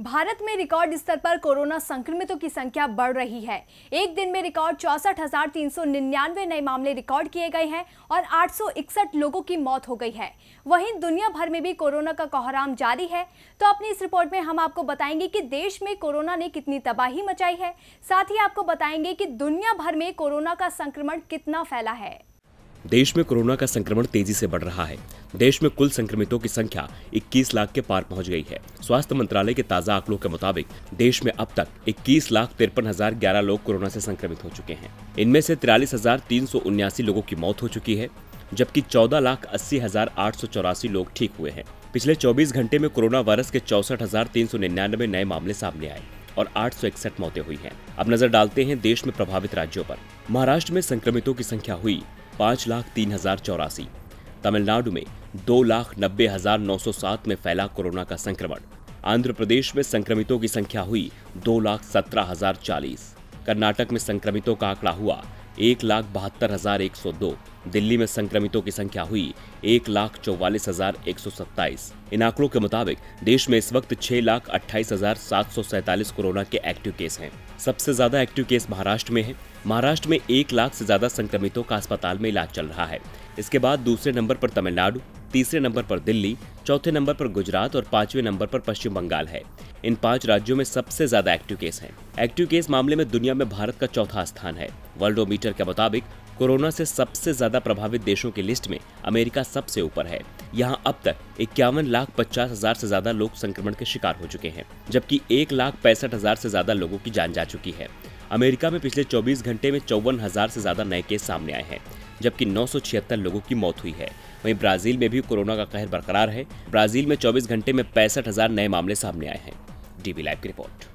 भारत में रिकॉर्ड स्तर पर कोरोना संक्रमितों की संख्या बढ़ रही है। एक दिन में रिकॉर्ड चौसठ नए मामले रिकॉर्ड किए गए हैं और आठ सौ इकसठ लोगों की मौत हो गई है। वहीं दुनिया भर में भी कोरोना का कोहराम जारी है। तो अपनी इस रिपोर्ट में हम आपको बताएँगे कि देश में कोरोना ने कितनी तबाही मचाई है। साथ ही आपको बताएँगे कि दुनिया भर में कोरोना का संक्रमण कितना फैला है। देश में कोरोना का संक्रमण तेज़ी से बढ़ रहा है। देश में कुल संक्रमितों की संख्या 21 लाख के पार पहुँच गई है। स्वास्थ्य मंत्रालय के ताज़ा आंकड़ों के मुताबिक, देश में अब तक इक्कीस लाख तिरपन हज़ार ग्यारह लोग कोरोना से संक्रमित हो चुके हैं। इनमें से तिरालीस हज़ार तीन सौ उन्यासी लोगों की मौत हो चुकी है, जबकि चौदह लाख अस्सी हज़ार आठ सौ चौरासी लोग ठीक हुए हैं। पिछले 24 घंटे में कोरोना वायरस के चौसठ हज़ार तीन सौ निन्यानवे नए मामले सामने आए और आठ सौ इकसठ मौतें हुई हैं। अब नज़र डालते हैं देश में प्रभावित राज्यों पर। महाराष्ट्र में संक्रमितों की संख्या हुई पाँच लाख तीन हज़ार चौरासी। तमिलनाडु में दो लाख नब्बे हज़ार नौ सौ सात में फैला कोरोना का संक्रमण। आंध्र प्रदेश में संक्रमितों की संख्या हुई दो लाख सत्रह हज़ार चालीस। कर्नाटक में संक्रमितों का आंकड़ा हुआ एक लाख बहत्तर हज़ार एक सौ दो। दिल्ली में संक्रमितों की संख्या हुई एक लाख चौवालीस हज़ार एक सौ सत्ताईस। इन आंकड़ों के मुताबिक देश में इस वक्त छह लाख अट्ठाईस हज़ार सात सौ सैतालीस कोरोना के एक्टिव केस हैं। सबसे ज़्यादा एक्टिव केस महाराष्ट्र में है। महाराष्ट्र में एक लाख से ज़्यादा संक्रमितों का अस्पताल में इलाज चल रहा है। इसके बाद दूसरे नंबर पर तमिलनाडु, तीसरे नंबर पर दिल्ली, चौथे नंबर पर गुजरात और पाँचवें नंबर पर पश्चिम बंगाल है। इन पाँच राज्यों में सबसे ज़्यादा एक्टिव केस हैं। एक्टिव केस मामले में दुनिया में भारत का चौथा स्थान है। वर्ल्डोमीटर के मुताबिक कोरोना से सबसे ज़्यादा प्रभावित देशों की लिस्ट में अमेरिका सबसे ऊपर है। यहाँ अब तक इक्यावन लाख पचास हज़ार से ज़्यादा लोग संक्रमण के शिकार हो चुके हैं, जबकि एक लाख पैंसठ हज़ार से ज़्यादा लोगों की जान जा चुकी है। अमेरिका में पिछले 24 घंटे में चौवन हज़ार से ज़्यादा नए केस सामने आए हैं, जबकि नौ सौ छिहत्तर लोगों की मौत हुई है। वहीं ब्राज़ील में भी कोरोना का कहर बरकरार है। ब्राज़ील में 24 घंटे में पैंसठ हज़ार नए मामले सामने आए हैं। डीबी लाइव की रिपोर्ट।